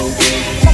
I'll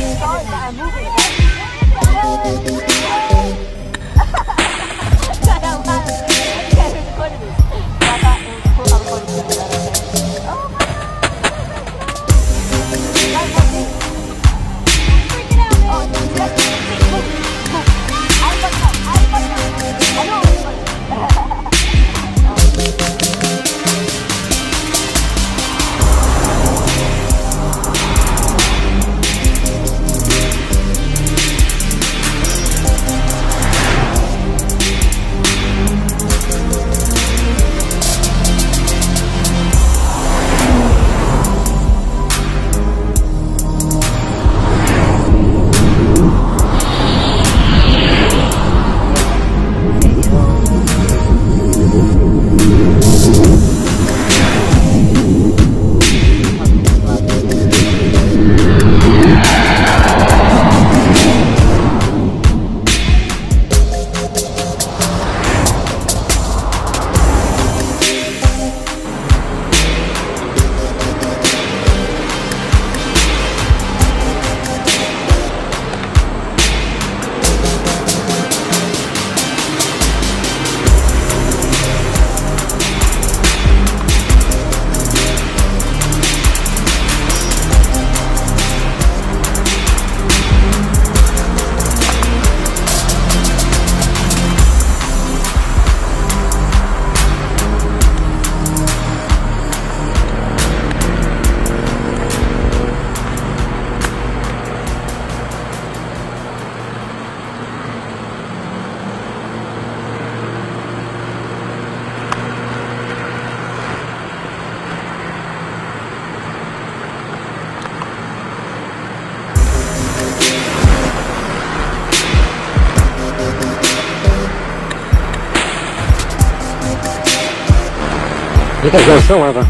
Muita junção, Eva.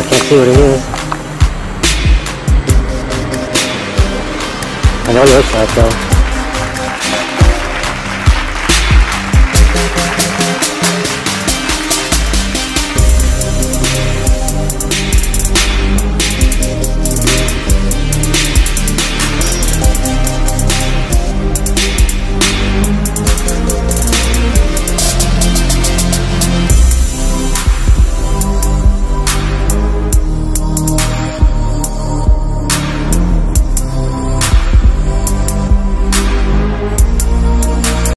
Aqui é a senhorinha. Olha, olha o então. chapéu.